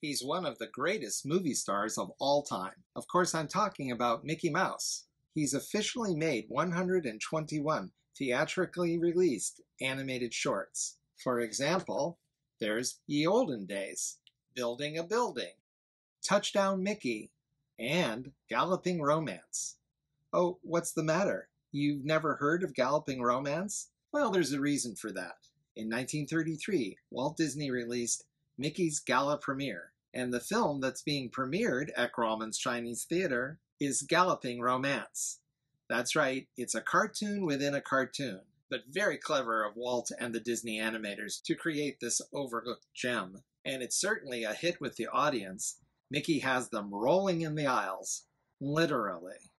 He's one of the greatest movie stars of all time. Of course, I'm talking about Mickey Mouse. He's officially made 121 theatrically released animated shorts. For example, there's Ye Olden Days, Building a Building, Touchdown Mickey, and Galloping Romance. Oh, what's the matter? You've never heard of Galloping Romance? Well, there's a reason for that. In 1933, Walt Disney released Mickey's Gala Premiere, and the film that's being premiered at Grauman's Chinese Theater is Galloping Romance. That's right, it's a cartoon within a cartoon, but very clever of Walt and the Disney animators to create this overlooked gem. And it's certainly a hit with the audience. Mickey has them rolling in the aisles, literally.